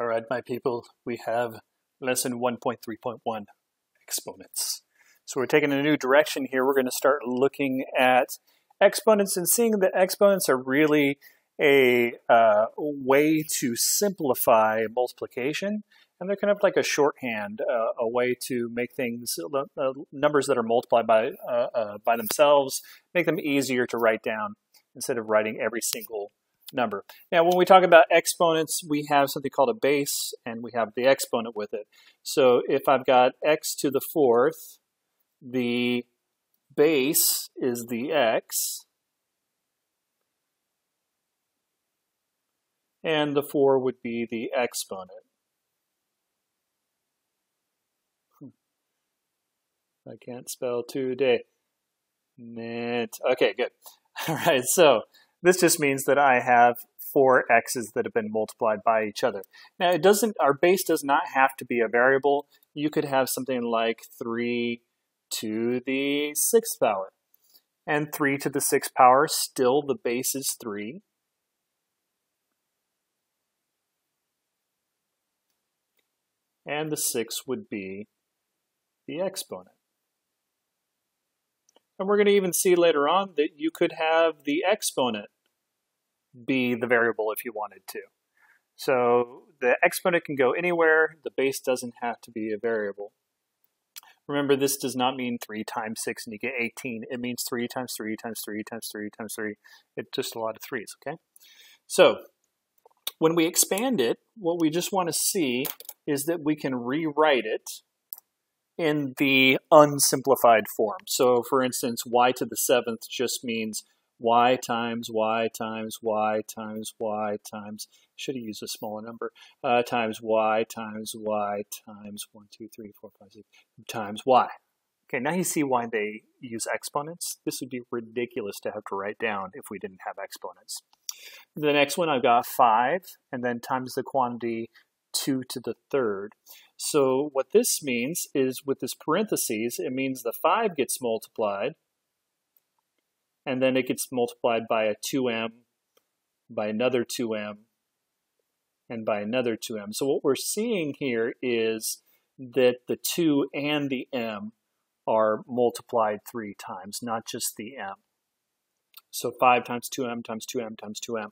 All right, my people, we have lesson 1.3.1 exponents. So we're taking a new direction here. We're going to start looking at exponents and seeing that exponents are really a uh, way to simplify multiplication. And they're kind of like a shorthand, uh, a way to make things, uh, uh numbers that are multiplied by, uh, uh, by themselves, make them easier to write down instead of writing every single number. Now, when we talk about exponents, we have something called a base, and we have the exponent with it. So if I've got x to the fourth, the base is the x, and the 4 would be the exponent. Hmm. I can't spell today. Net. Okay, good. All right, so this just means that I have four x's that have been multiplied by each other. Now it doesn't, our base does not have to be a variable. You could have something like 3 to the sixth power. And 3 to the sixth power, still the base is 3. And the 6 would be the exponent. And we're going to even see later on that you could have the exponent be the variable if you wanted to. So the exponent can go anywhere. The base doesn't have to be a variable. Remember, this does not mean 3 times 6 and you get 18. It means 3 times 3 times 3 times 3 times 3. It's just a lot of 3's, okay? So when we expand it, what we just want to see is that we can rewrite it in the unsimplified form. So for instance, y to the seventh just means y times y times y times y times, should have used a smaller number, uh, times y times y times 1, 2, 3, 4, 5, 6, times y. Okay, now you see why they use exponents. This would be ridiculous to have to write down if we didn't have exponents. The next one I've got 5, and then times the quantity 2 to the third. So what this means is with this parentheses, it means the 5 gets multiplied, and then it gets multiplied by a 2m, by another 2m, and by another 2m. So what we're seeing here is that the 2 and the m are multiplied three times, not just the m. So 5 times 2m times 2m times 2m.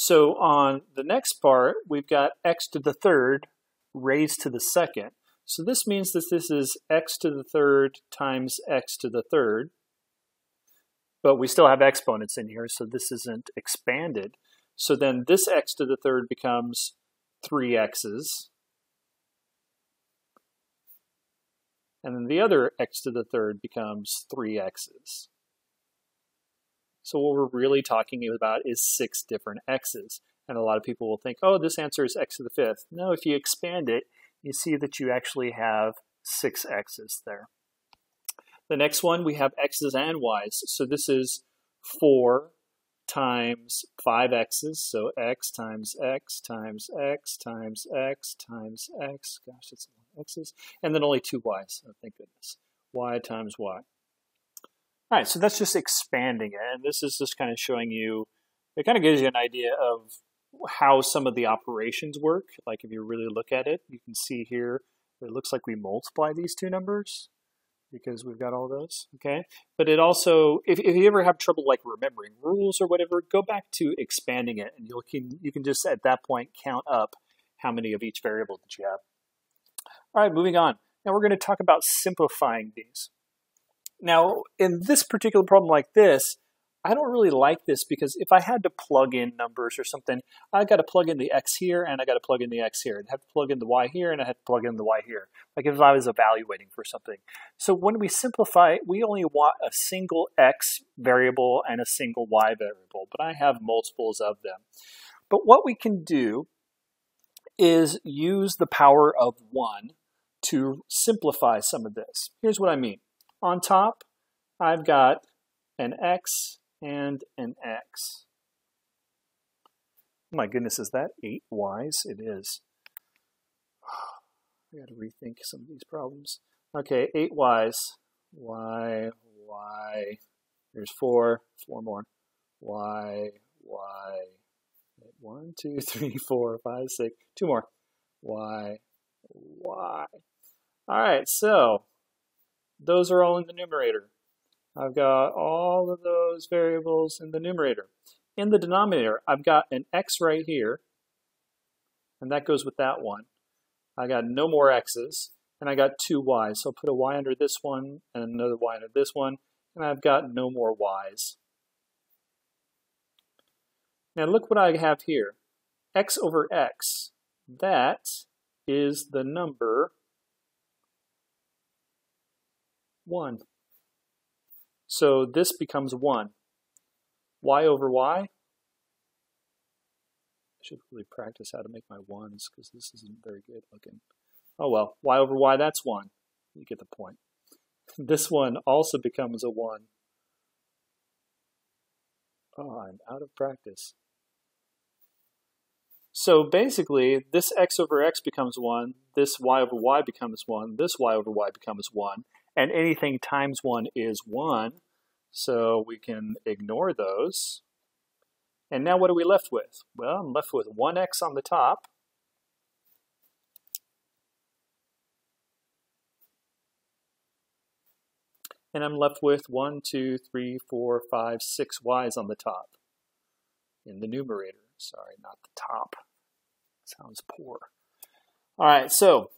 So on the next part, we've got x to the third raised to the second. So this means that this is x to the third times x to the third. But we still have exponents in here, so this isn't expanded. So then this x to the third becomes 3x's. And then the other x to the third becomes 3x's. So what we're really talking about is six different x's. And a lot of people will think, oh, this answer is x to the fifth. No, if you expand it, you see that you actually have six x's there. The next one, we have x's and y's. So this is 4 times 5 x's. So x times x times x times x times x. Gosh, it's x's. And then only two y's. Oh, thank goodness. y times y. All right, so that's just expanding it. And this is just kind of showing you, it kind of gives you an idea of how some of the operations work. Like if you really look at it, you can see here, it looks like we multiply these two numbers because we've got all those, okay? But it also, if, if you ever have trouble like remembering rules or whatever, go back to expanding it and you can, you can just at that point count up how many of each variable that you have. All right, moving on. Now we're going to talk about simplifying these. Now, in this particular problem like this, I don't really like this because if I had to plug in numbers or something, I got to plug in the x here and I got to plug in the x here. I'd have to plug in the y here and I had to plug in the y here. Like if I was evaluating for something. So when we simplify, we only want a single x variable and a single y variable, but I have multiples of them. But what we can do is use the power of 1 to simplify some of this. Here's what I mean. On top, I've got an x and an x. My goodness, is that 8 y's? It is. I got to rethink some of these problems. Okay, 8 y's. Y, Y. There's 4. 4 more. Y, Y. One, two, three, four, five, six. Two more. Y, Y. All right, so those are all in the numerator. I've got all of those variables in the numerator. In the denominator, I've got an x right here, and that goes with that one. I got no more x's, and I got two y's. So I'll put a y under this one and another y under this one, and I've got no more y's. Now look what I have here. x over x, that is the number 1. So this becomes 1. y over y. I should really practice how to make my 1s because this isn't very good looking. Oh well, y over y, that's 1. You get the point. This one also becomes a 1. Oh, I'm out of practice. So basically, this x over x becomes 1, this y over y becomes 1, this y over y becomes 1, and anything times 1 is 1, so we can ignore those. And now what are we left with? Well, I'm left with 1x on the top, and I'm left with 1, 2, 3, 4, 5, 6 y's on the top in the numerator. Sorry, not the top. Sounds poor. All right, so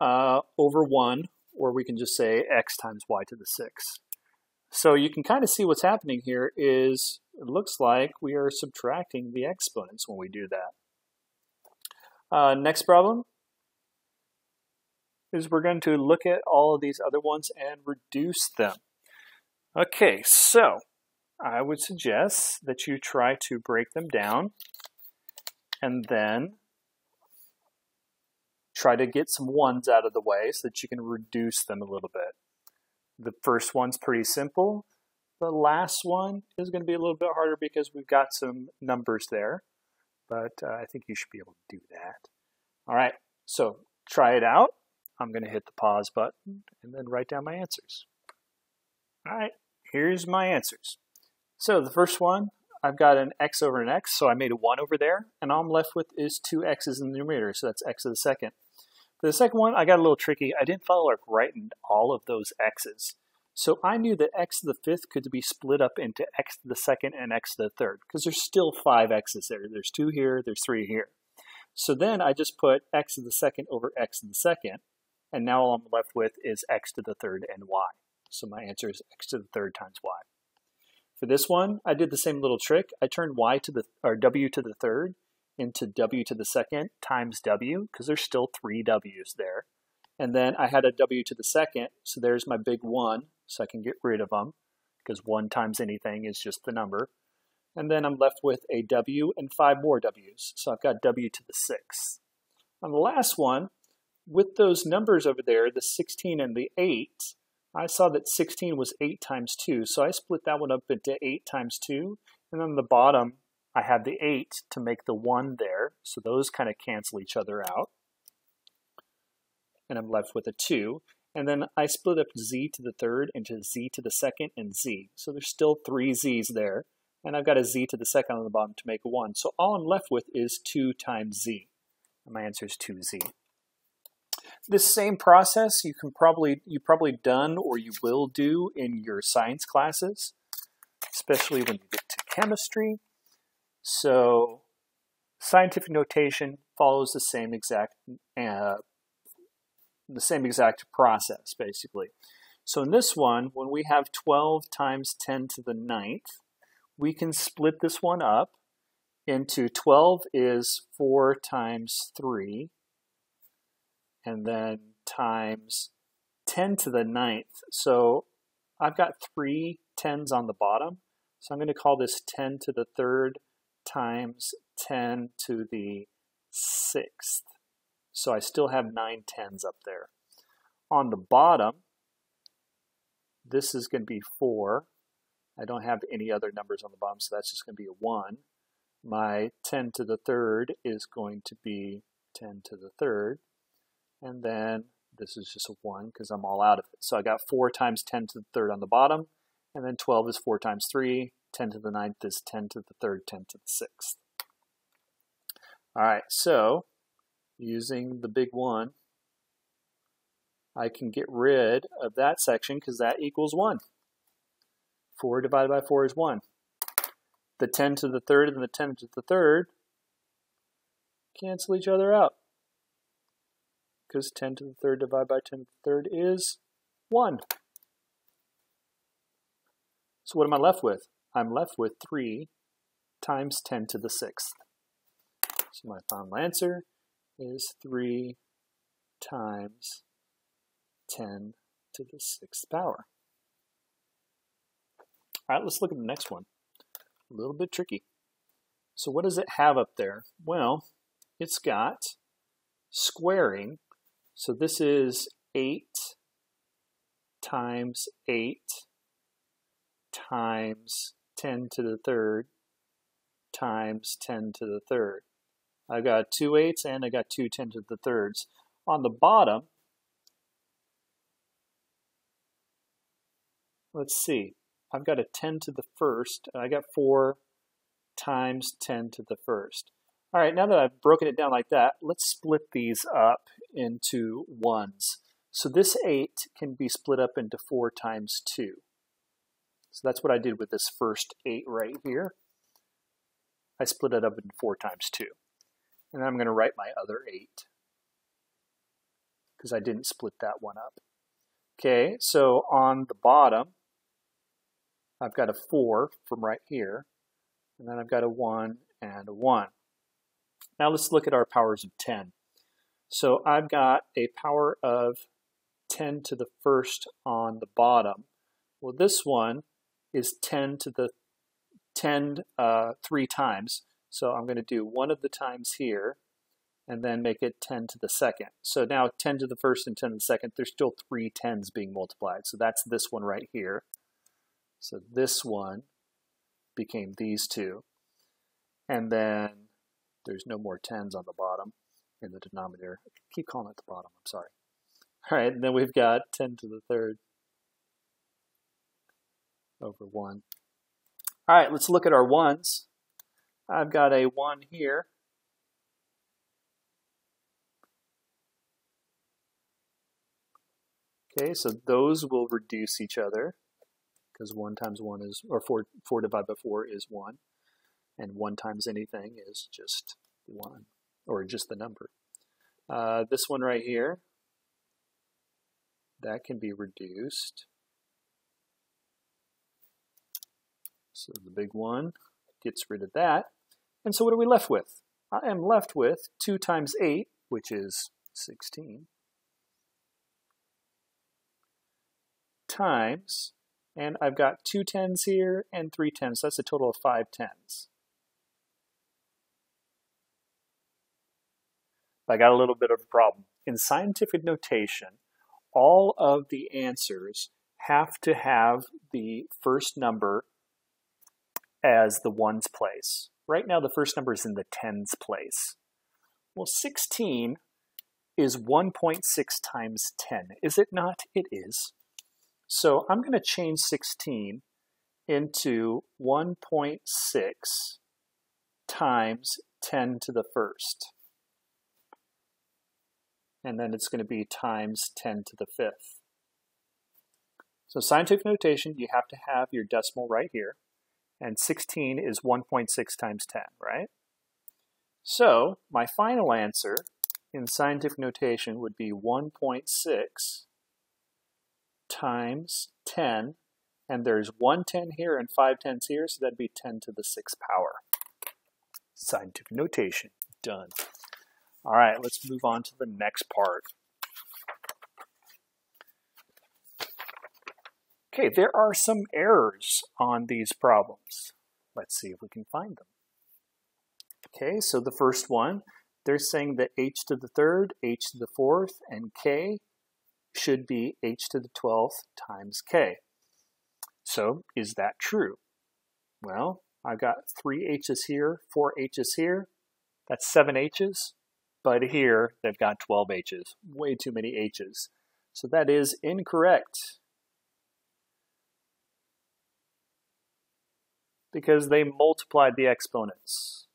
uh, over 1, or we can just say x times y to the 6. So you can kind of see what's happening here is it looks like we are subtracting the exponents when we do that. Uh, next problem is we're going to look at all of these other ones and reduce them. Okay, so I would suggest that you try to break them down and then try to get some ones out of the way so that you can reduce them a little bit. The first one's pretty simple. The last one is going to be a little bit harder because we've got some numbers there, but uh, I think you should be able to do that. All right, so try it out. I'm going to hit the pause button and then write down my answers. All right, here's my answers. So the first one, I've got an x over an x, so I made a 1 over there, and all I'm left with is two x's in the numerator, so that's x to the second. For the second one, I got a little tricky. I didn't follow right in all of those x's. So I knew that x to the fifth could be split up into x to the second and x to the third, because there's still five x's there. There's two here, there's three here. So then I just put x to the second over x to the second, and now all I'm left with is x to the third and y. So my answer is x to the third times y. For this one, I did the same little trick. I turned y to the, or w to the third into w to the second times w, because there's still three w's there. And then I had a w to the second, so there's my big one, so I can get rid of them, because one times anything is just the number. And then I'm left with a w and five more w's, so I've got w to the sixth. On the last one, with those numbers over there, the 16 and the 8, I saw that 16 was 8 times 2, so I split that one up into 8 times 2. And on the bottom, I have the 8 to make the 1 there, so those kind of cancel each other out. And I'm left with a 2. And then I split up z to the third into z to the second and z. So there's still three z's there. And I've got a z to the second on the bottom to make a 1. So all I'm left with is 2 times z. And my answer is 2z. This same process you can probably you probably done or you will do in your science classes, especially when you get to chemistry. So scientific notation follows the same exact uh, the same exact process basically. So in this one, when we have 12 times 10 to the ninth, we can split this one up into 12 is 4 times 3 and then times 10 to the ninth. So I've got three tens on the bottom. So I'm going to call this 10 to the third times 10 to the sixth. So I still have nine tens up there. On the bottom, this is going to be 4. I don't have any other numbers on the bottom, so that's just going to be a 1. My 10 to the third is going to be 10 to the third. And then this is just a 1 because I'm all out of it. So I got 4 times 10 to the third on the bottom, and then 12 is 4 times 3, 10 to the ninth is 10 to the third, 10 to the sixth. All right, so using the big one, I can get rid of that section because that equals 1. 4 divided by 4 is 1. The 10 to the third and the 10 to the third cancel each other out because 10 to the third divided by 10 to the third is 1. So what am I left with? I'm left with 3 times 10 to the sixth. So my final answer is 3 times 10 to the sixth power. All right, let's look at the next one. A little bit tricky. So what does it have up there? Well, it's got squaring. So this is 8 times 8 times 10 to the third times 10 to the third. I got two eights and I got two 10 to the thirds. On the bottom, let's see, I've got a 10 to the first, I got 4 times 10 to the first. All right, now that I've broken it down like that, let's split these up into ones. So this 8 can be split up into 4 times 2. So that's what I did with this first 8 right here. I split it up into 4 times 2. And I'm going to write my other 8 because I didn't split that one up. Okay, so on the bottom, I've got a 4 from right here, and then I've got a 1 and a 1. Now let's look at our powers of 10. So I've got a power of 10 to the first on the bottom. Well, this one is 10 to the 10 uh, three times. So I'm going to do one of the times here and then make it 10 to the second. So now 10 to the first and 10 to the second, there's still three tens being multiplied. So that's this one right here. So this one became these two. And then there's no more tens on the bottom in the denominator. I keep calling it the bottom, I'm sorry. All right, and then we've got 10 to the third over 1. All right, let's look at our ones. I've got a 1 here. Okay, so those will reduce each other because 1 times 1 is, or 4, 4 divided by 4 is 1. And 1 times anything is just 1, or just the number. Uh, this one right here, that can be reduced. So the big one gets rid of that. And so what are we left with? I am left with 2 times 8, which is 16, times, and I've got two tens here and three tens. That's a total of five tens. I got a little bit of a problem. In scientific notation, all of the answers have to have the first number as the ones place. Right now, the first number is in the tens place. Well, 16 is 1.6 times 10, is it not? It is. So I'm going to change 16 into 1.6 times 10 to the first. And then it's going to be times 10 to the fifth. So scientific notation, you have to have your decimal right here and 16 is 1.6 times 10, right? So my final answer in scientific notation would be 1.6 times 10, and there's one 10 here and five tens here, so that'd be 10 to the 6th power. Scientific notation, done. All right, let's move on to the next part. Okay, there are some errors on these problems. Let's see if we can find them. Okay, so the first one, they're saying that h to the third, h to the fourth, and k should be h to the 12th times k. So is that true? Well, I've got three h's here, four h's here. That's seven h's. But here, they've got 12 h's. Way too many h's. So that is incorrect. Because they multiplied the exponents.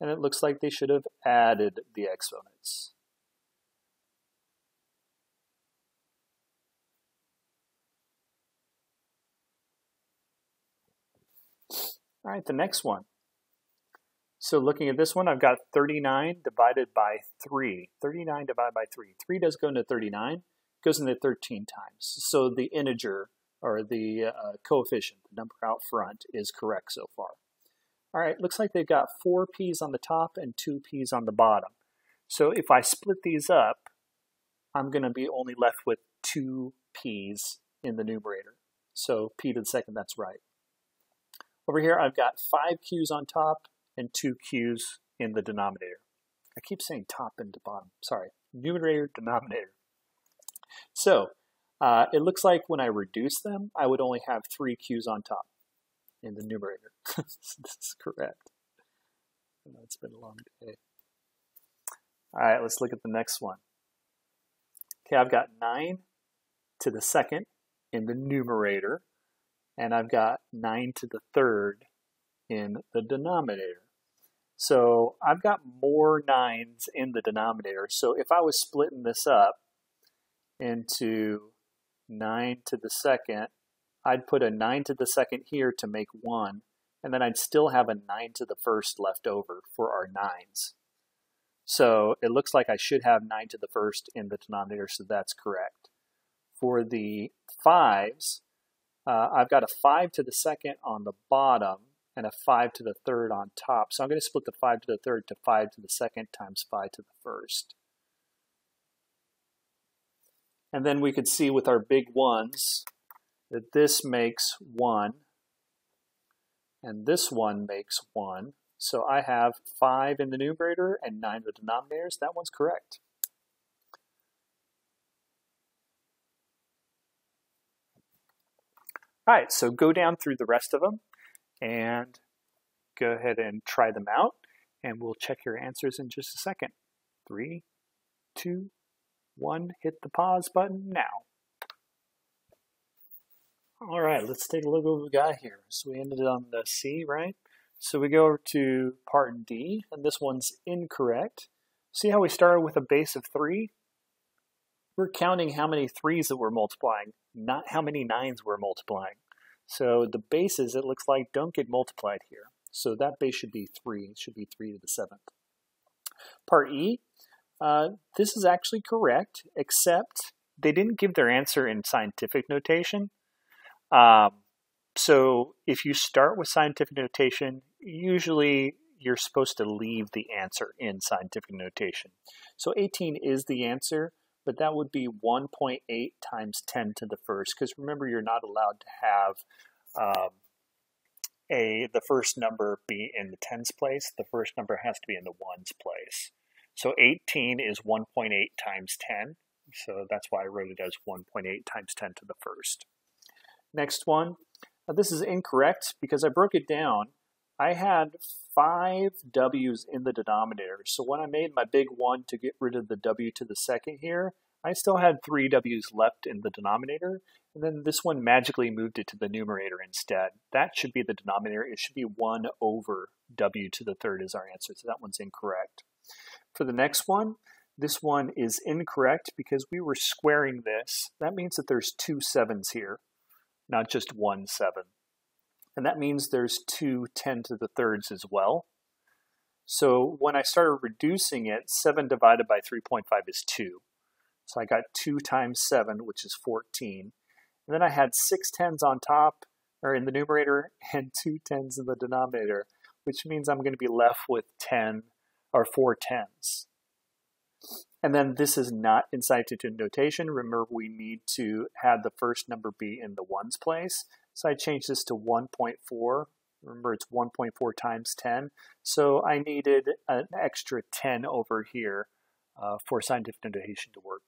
and it looks like they should have added the exponents. All right, the next one. So looking at this one, I've got 39 divided by 3. 39 divided by 3. 3 does go into 39, goes in into 13 times. So the integer, or the uh, coefficient, the number out front, is correct so far. All right, looks like they've got four p's on the top and two p's on the bottom. So if I split these up, I'm going to be only left with two p's in the numerator. So p to the second, that's right. Over here, I've got five q's on top and two q's in the denominator. I keep saying top and bottom. Sorry, numerator, denominator. So uh, it looks like when I reduce them, I would only have three q's on top in the numerator. this is correct. It's been a long day. All right, let's look at the next one. Okay, I've got 9 to the second in the numerator, and I've got 9 to the third in the denominator. So I've got more 9s in the denominator. So if I was splitting this up into 9 to the second I'd put a 9 to the second here to make 1, and then I'd still have a 9 to the first left over for our 9s. So it looks like I should have 9 to the first in the denominator, so that's correct. For the 5s, uh, I've got a 5 to the second on the bottom and a 5 to the third on top. So I'm going to split the 5 to the third to 5 to the second times 5 to the first. And then we could see with our big ones, that this makes 1 and this one makes 1. So I have 5 in the numerator and 9 in the denominators. That one's correct. All right, so go down through the rest of them and go ahead and try them out. And we'll check your answers in just a second. Three, two, one. Hit the pause button now. All right, let's take a look at what we got here. So we ended on the C, right? So we go to part D, and this one's incorrect. See how we started with a base of 3? We're counting how many 3's that we're multiplying, not how many 9's we're multiplying. So the bases, it looks like, don't get multiplied here. So that base should be 3. It should be 3 to the 7th. Part E, uh, this is actually correct, except they didn't give their answer in scientific notation. Um, so if you start with scientific notation, usually you're supposed to leave the answer in scientific notation. So 18 is the answer, but that would be 1.8 times 10 to the first, because remember you're not allowed to have um, a the first number be in the tens place. The first number has to be in the ones place. So 18 is 1.8 times 10, so that's why I wrote it as 1.8 times 10 to the first. Next one. Now, this is incorrect because I broke it down. I had five W's in the denominator. So when I made my big one to get rid of the W to the second here, I still had three W's left in the denominator. And then this one magically moved it to the numerator instead. That should be the denominator. It should be 1 over W to the third is our answer. So that one's incorrect. For the next one, this one is incorrect because we were squaring this. That means that there's two sevens here not just one 7. And that means there's two 10 to the thirds as well. So when I started reducing it, 7 divided by 3.5 is 2. So I got 2 times 7, which is 14. And then I had six tens on top, or in the numerator, and two tens in the denominator, which means I'm going to be left with 10, or four tens. And then this is not in scientific notation. Remember, we need to have the first number be in the ones place. So I changed this to 1.4. Remember, it's 1.4 times 10. So I needed an extra 10 over here uh, for scientific notation to work.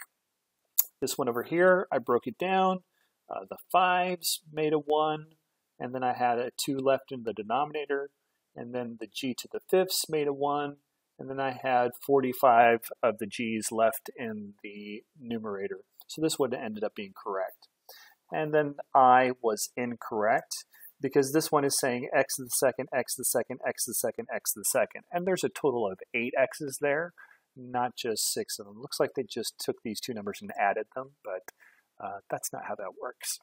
This one over here, I broke it down. Uh, the 5s made a 1, and then I had a 2 left in the denominator, and then the g to the fifths made a 1, and then I had 45 of the g's left in the numerator. So this would have ended up being correct. And then I was incorrect because this one is saying x to the second, x to the second, x to the second, x to the second. And there's a total of eight x's there, not just six of them. Looks like they just took these two numbers and added them, but uh, that's not how that works.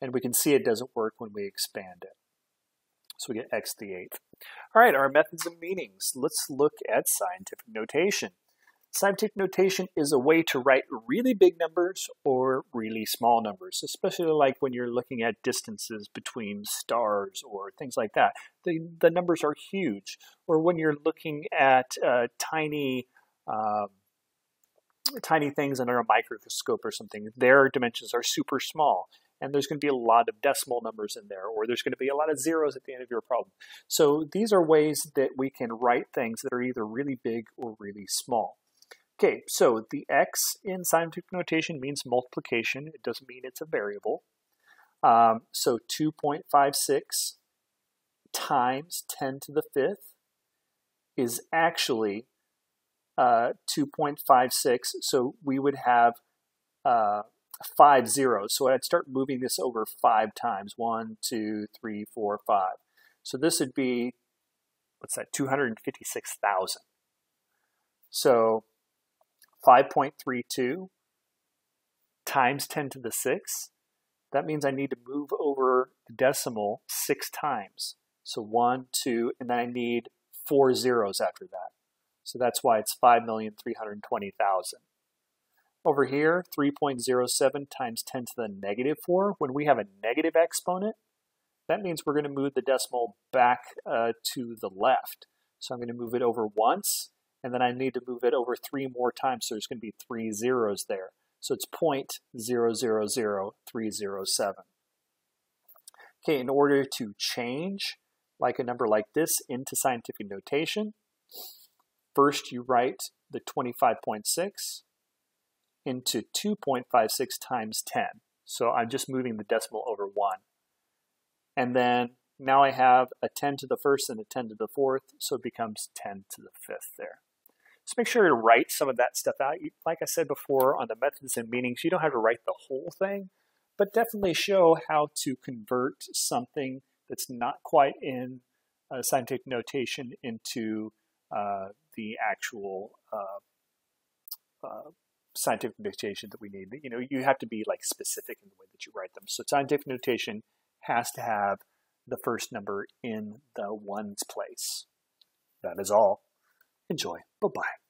And we can see it doesn't work when we expand it. So we get x to the eighth. All right, our methods and meanings. Let's look at scientific notation. Scientific notation is a way to write really big numbers or really small numbers, especially like when you're looking at distances between stars or things like that. The, the numbers are huge. Or when you're looking at uh, tiny uh, tiny things under a microscope or something, their dimensions are super small. And there's going to be a lot of decimal numbers in there, or there's going to be a lot of zeros at the end of your problem. So these are ways that we can write things that are either really big or really small. Okay, so the x in scientific notation means multiplication. It doesn't mean it's a variable. Um, so 2.56 times 10 to the fifth is actually uh, 2.56. So we would have uh, five zeros. So I'd start moving this over five times. One, two, three, four, five. So this would be, what's that, 256,000. So 5.32 times 10 to the 6, that means I need to move over the decimal six times. So 1, 2, and then I need four zeros after that. So that's why it's 5,320,000. Over here, 3.07 times 10 to the negative 4. When we have a negative exponent, that means we're going to move the decimal back uh, to the left. So I'm going to move it over once, and then I need to move it over three more times, so there's going to be three zeros there. So it's 0.000307. Okay, in order to change like a number like this into scientific notation, first you write the 25.6 into 2.56 times 10. So I'm just moving the decimal over 1. And then now I have a 10 to the first and a 10 to the fourth, so it becomes 10 to the fifth there. So make sure to write some of that stuff out. Like I said before on the methods and meanings, you don't have to write the whole thing, but definitely show how to convert something that's not quite in uh, scientific notation into uh, the actual uh, uh, scientific notation that we need. You know, you have to be like specific in the way that you write them. So scientific notation has to have the first number in the ones place. That is all. Enjoy. Bye bye.